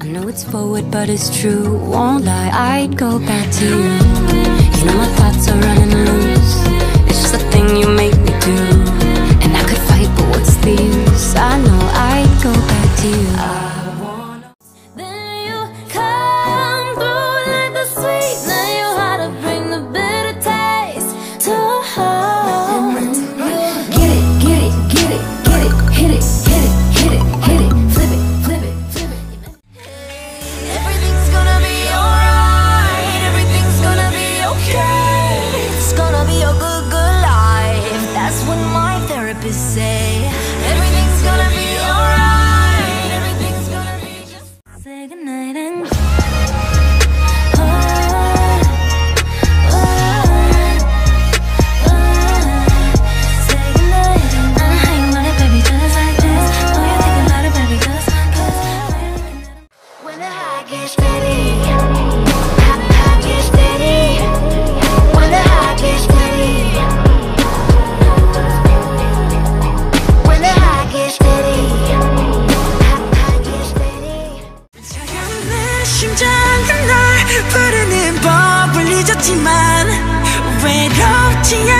I know it's forward, but it's true. Won't lie, I'd go back to you. You know my thoughts are running loose. That's what my therapist say. Everything's gonna be alright. Everything's gonna be just. Say goodnight and. Baby, When the high gets steady, 심장은 널 부르는 법을 잊었지만 외롭지